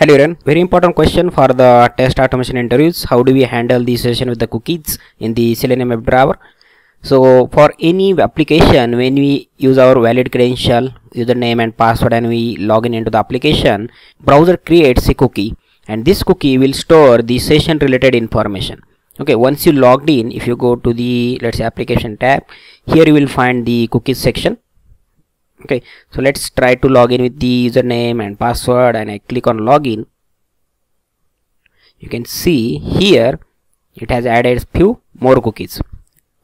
Hello everyone, very important question for the test automation interviews. How do we handle the session with the cookies in the Selenium WebDriver? So for any application, when we use our valid credential, username and password and we log in into the application, browser creates a cookie and this cookie will store the session related information. Okay, once you logged in, if you go to the let's say application tab, here you will find the cookies section okay so let's try to log in with the username and password and I click on login. You can see here it has added few more cookies.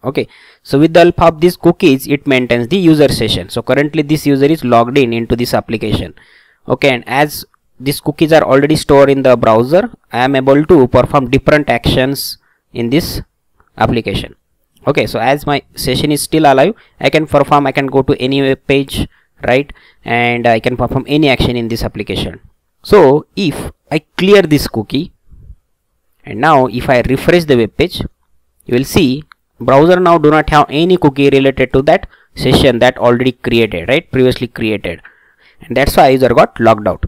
Okay so with the help of these cookies it maintains the user session. So currently this user is logged in into this application. Okay and as these cookies are already stored in the browser I am able to perform different actions in this application okay so as my session is still alive i can perform i can go to any web page right? And i can perform any action in this application. So if i clear this cookie and now if i refresh the web page you will see browser now do not have any cookie related to that session that already created right? Previously created. And that's why user got logged out.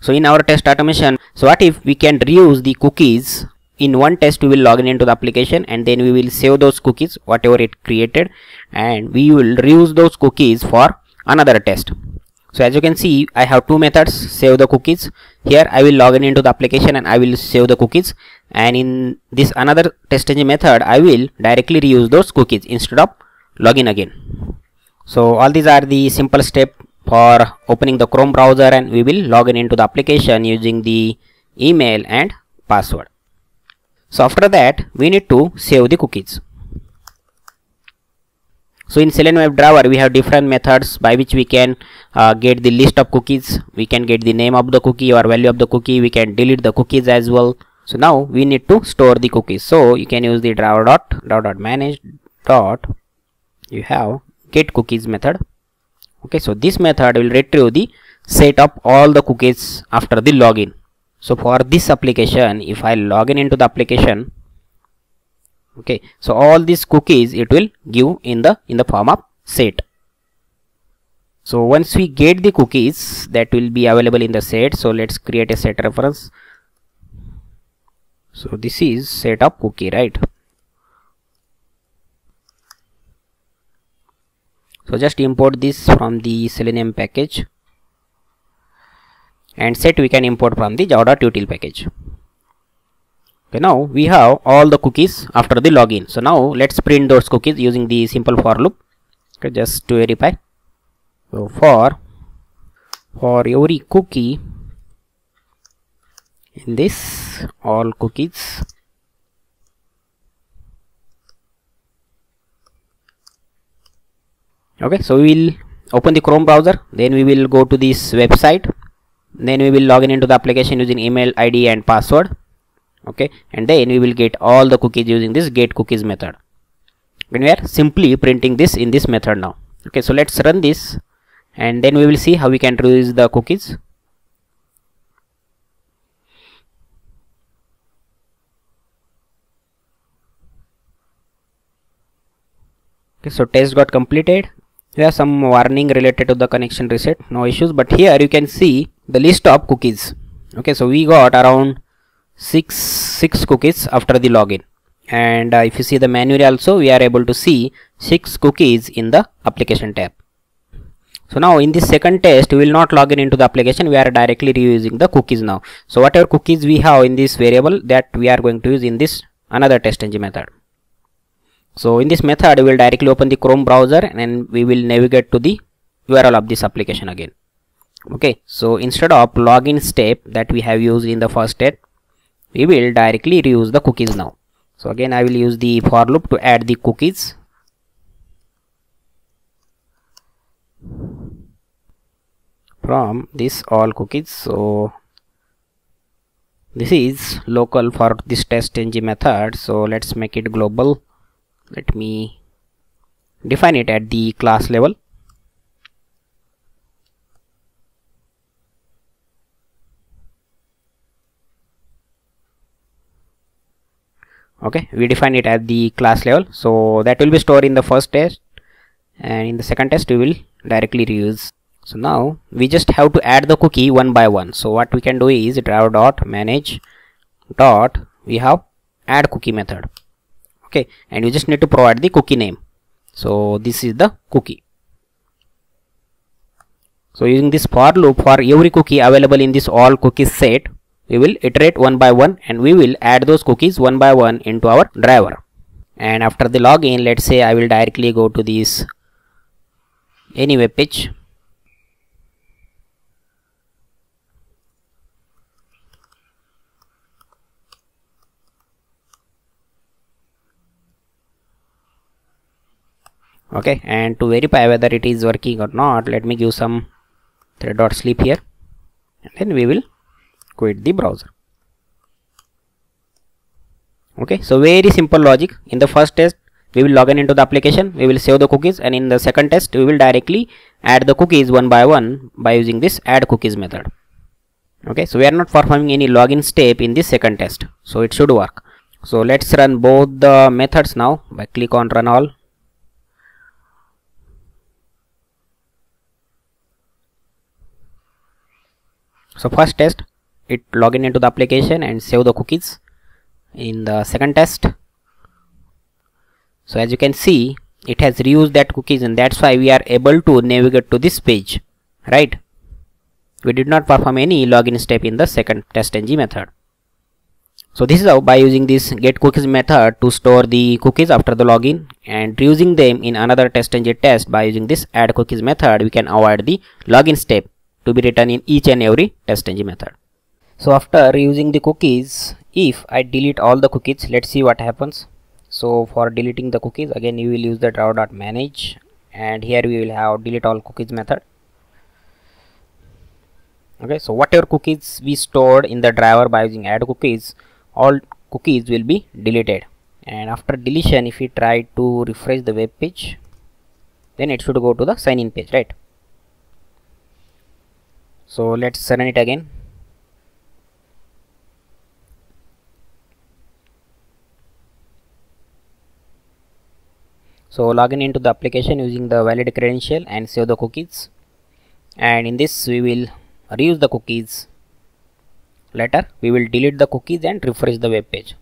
So in our test automation so what if we can reuse the cookies in one test we will log in into the application and then we will save those cookies whatever it created and we will reuse those cookies for another test. So as you can see i have two methods save the cookies. Here i will log in into the application and i will save the cookies. And in this another TestNG method i will directly reuse those cookies instead of login again. So all these are the simple step for opening the chrome browser and we will log in into the application using the email and password so after that we need to save the cookies. So in Selenium WebDriver we have different methods by which we can uh, get the list of cookies, we can get the name of the cookie or value of the cookie, we can delete the cookies as well. So now we need to store the cookies. So you can use the driver dot driver dot manage dot you have get cookies method. Okay, so this method will retrieve the set of all the cookies after the login so for this application if I log in into the application okay so all these cookies it will give in the in the form of set. So once we get the cookies that will be available in the set. So let's create a set reference. So this is set of cookie right? So just import this from the selenium package and set we can import from the java.util package. Okay now we have all the cookies after the login. So now let's print those cookies using the simple for loop. Okay just to verify. So for for every cookie in this all cookies okay so we will open the chrome browser then we will go to this website then we will log in into the application using email id and password okay? And then we will get all the cookies using this get cookies method. And we are simply printing this in this method now okay? So let's run this and then we will see how we can reuse the cookies. Okay so test got completed. Have some warning related to the connection reset. No issues but here you can see the list of cookies. Okay so we got around six six cookies after the login. And uh, if you see the manually also we are able to see six cookies in the application tab. So now in this second test we will not log in into the application. We are directly reusing the cookies now. So whatever cookies we have in this variable that we are going to use in this another TestNG method. So in this method we will directly open the chrome browser and we will navigate to the url of this application again okay so instead of login step that we have used in the first step we will directly reuse the cookies now. So again i will use the for loop to add the cookies. From this all cookies so this is local for this TestNG method. So let's make it global. Let me define it at the class level okay we define it at the class level. So that will be stored in the first test. And in the second test we will directly reuse. So now we just have to add the cookie one by one. So what we can do is driver dot manage dot we have add cookie method. Okay and you just need to provide the cookie name. So this is the cookie. So using this for loop for every cookie available in this all cookies set we will iterate one by one and we will add those cookies one by one into our driver. And after the login let's say I will directly go to this any web page okay and to verify whether it is working or not let me give some thread dot sleep here. And then we will quit the browser. Okay so very simple logic. In the first test we will log in into the application we will save the cookies and in the second test we will directly add the cookies one by one by using this add cookies method. Okay so we are not performing any login step in this second test so it should work. So let's run both the methods now by click on run all. So first test it login into the application and save the cookies in the second test. So as you can see it has reused that cookies and that's why we are able to navigate to this page right? We did not perform any login step in the second TestNG method. So this is how by using this get cookies method to store the cookies after the login and reusing them in another TestNG test by using this add cookies method we can avoid the login step to be written in each and every testng method. So after using the cookies, if I delete all the cookies, let's see what happens. So for deleting the cookies, again you will use the driver.manage and here we will have delete all cookies method. Okay, so whatever cookies we stored in the driver by using add cookies, all cookies will be deleted. And after deletion, if we try to refresh the web page, then it should go to the sign in page, right? so let's run it again so login into the application using the valid credential and save the cookies. And in this we will reuse the cookies. Later we will delete the cookies and refresh the web page.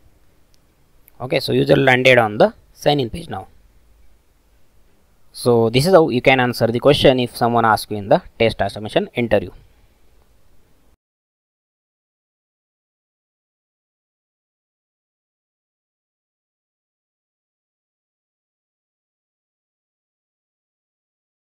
Okay so user landed on the sign in page now. So this is how you can answer the question if someone asks you in the test automation interview